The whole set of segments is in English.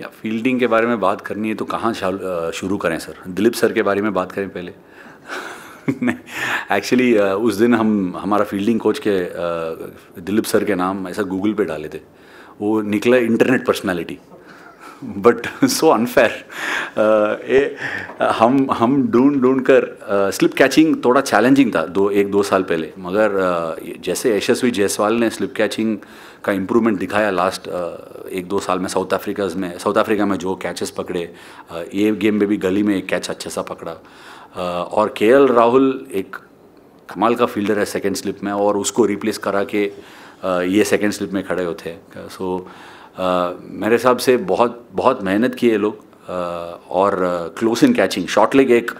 क्या फील्डिंग के बारे में बात करनी है तो कहाँ शुरू करें सर? दिलीप सर के बारे में बात करें पहले। एक्चुअली उस दिन हम, हमारा फील्डिंग कोच के दिलीप सर के नाम ऐसा गूगल पे डाले थे। वो निकला internet personality but so unfair हम हम ढूंढ ढूंढ कर स्लिप कैचिंग थोड़ा चैलेंजिंग था दो एक दो साल पहले। मगर uh, जैसे यशस्वी जायसवाल ने स्लिप कैचिंग का इम्प्रूवमेंट दिखाया लास्ट uh, एक दो साल में साउथ अफ्रीका में साउथ अफ्रीका में जो कैचेस पकड़े uh, ये गेम में भी गली में एक कैच अच्छा सा पकड़ा। Uh, और के राहुल एक कमाल का फील्डर है सेकेंड स्लिप में और उसको रिप्लेस करा के uh, ये सेकेंड स्लिप में खड़े होते हैं। सो so, मेरे हिसाब से बहुत बहुत मेहनत किए लोग और close in catching short leg एक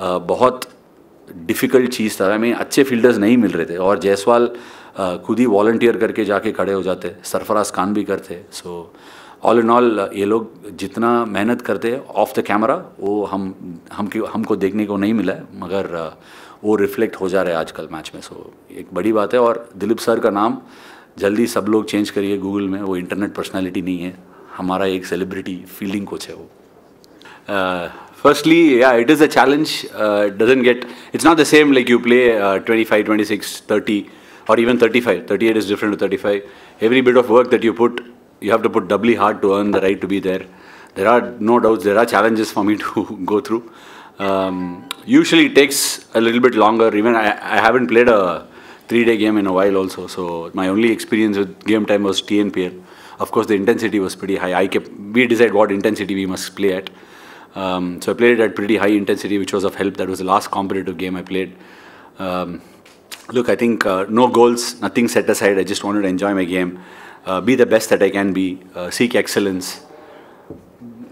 बहुत डिफ़िकल्ट चीज़ था। मैं अच्छे फील्डर्स नहीं मिल रहे थे। और जायसवाल खुद ही वॉल्टियर करके जाके खड़े हो जाते। सरफराज खान भी करते। सो ऑल इन ऑल ये लोग जितना मेहनत करते ऑफ़ द कैमरा वो हम हम हमको देखने को नहीं मिला है। मगर वो रिफ्लेक्ट हो जा रहा है आजकल मैच में। सो एक बड़ी बात है। और दिलीप सर का नाम जल्दी सब लोग चेंज करिए गूगल में, वो इंटरनेट पर्सनालिटी नहीं है। हमारा एक सेलिब्रिटी फील्डिंग कुछ है वो। Firstly yeah it is a challenge doesn't get it's not the same like you play twenty five twenty six thirty और even thirty five thirty eight is different to thirty five every bit of work that you put you have to put doubly hard to earn the right to be there there are no doubt there are challenges for me to go through usually takes a little bit longer even I I haven't played a three-day game in a while also. So my only experience with game time was TNPL. Of course, the intensity was pretty high. I kept, we decide what intensity we must play at. Um, so I played it at pretty high intensity, which was of help. That was the last competitive game I played. Um, look, I think uh, no goals, nothing set aside. I just wanted to enjoy my game, uh, be the best that I can be, uh, seek excellence.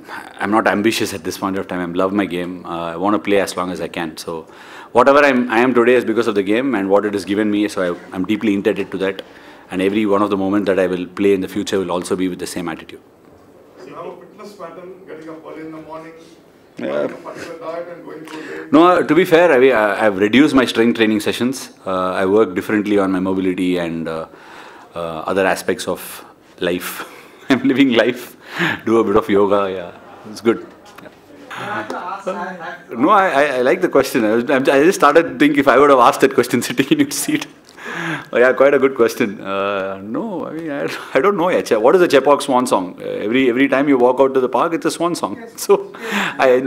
I'm not ambitious at this point of time. I love my game. Uh, I want to play as long as I can. So whatever I'm, I am today is because of the game and what it has given me. So I, I'm deeply indebted to that. And every one of the moments that I will play in the future will also be with the same attitude. So you have a fitness pattern, getting up early in the morning, yeah. No, uh, to be fair, I, have reduced my strength training sessions. Uh, I work differently on my mobility and uh, uh other aspects of life. I'm living life, do a bit of yoga, yeah, it's good. No, I, I, like the question. I, was, I just started to think if I would have asked that question sitting in your seat. Oh, yeah, quite a good question. Uh, no, I mean, I, I don't know yet. What is a Chepauk swan song? Uh, every every time you walk out to the park, it's a swan song. So, I,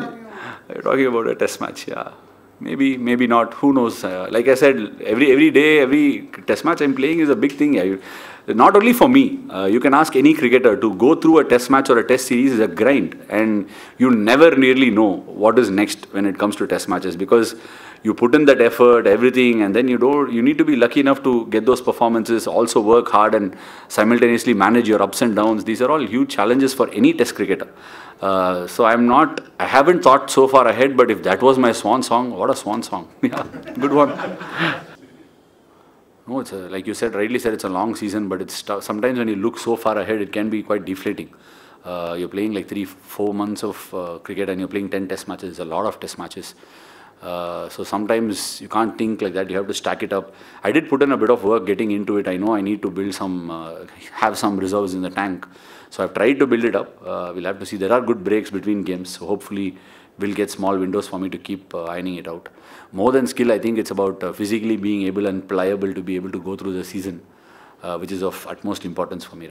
you're talking about a test match, yeah. Maybe, maybe not. Who knows? Uh, like I said, every every day, every test match I'm playing is a big thing. Yeah not only for me, uh, you can ask any cricketer to go through a test match or a test series is a grind and you never really know what is next when it comes to test matches because you put in that effort, everything, and then you don't. You need to be lucky enough to get those performances. Also work hard and simultaneously manage your ups and downs. These are all huge challenges for any Test cricketer. Uh, so I'm not. I haven't thought so far ahead. But if that was my swan song, what a swan song! Yeah, good one. No, it's a, like you said, rightly said, it's a long season, but it's sometimes when you look so far ahead, it can be quite deflating. Uh, you're playing like three, four months of uh, cricket and you're playing 10 test matches, a lot of test matches. Uh, so sometimes you can't think like that, you have to stack it up. I did put in a bit of work getting into it. I know I need to build some, uh, have some reserves in the tank. So I've tried to build it up. Uh, we'll have to see. There are good breaks between games, so hopefully will get small windows for me to keep uh, ironing it out. More than skill, I think it's about uh, physically being able and pliable to be able to go through the season, uh, which is of utmost importance for me.